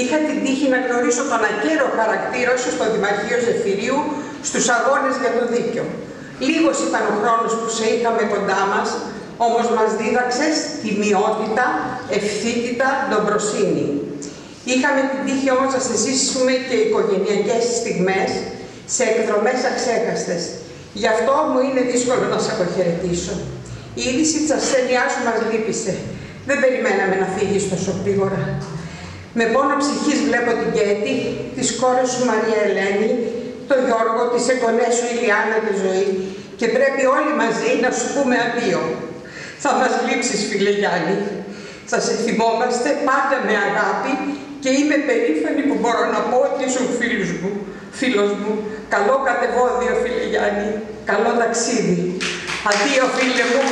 Είχα την τύχη να γνωρίσω τον ακέρο χαρακτήρα σου στο Δημαρχείο Ζεφυρίου στους αγώνες για το δίκαιο. Λίγος ήταν ο χρόνος που σε είχαμε κοντά μας, όμως μας δίδαξες τιμιότητα, ευθύτητα, ντομπροσύνη. Είχαμε την τύχη όμως να σε ζήσουμε και οικογενειακές στιγμές σε εκδρομές αξέχαστες. Γι' αυτό μου είναι δύσκολο να σε αποχαιρετήσω. Η είδηση της ασθένειάς σου μας λύπησε. Δεν περιμέναμε να φύγεις τόσο γρήγορα. Με πόνο ψυχής βλέπω την Κέτη, τις κόρες σου Μαρία Ελένη, τον Γιώργο, τις εγγονές σου Ηλιάνα και Ζωή και πρέπει όλοι μαζί να σου πούμε αδείο. Θα μας λείψεις φίλε Γιάννη. Θα σε θυμόμαστε πάντα με αγάπη και είμαι περήφανη που μπορώ να πω ότι είσαι ο φίλος μου. Φίλος μου. Καλό κατεβόδιο φίλε Γιάννη. Καλό ταξίδι. Αντίο φίλε μου.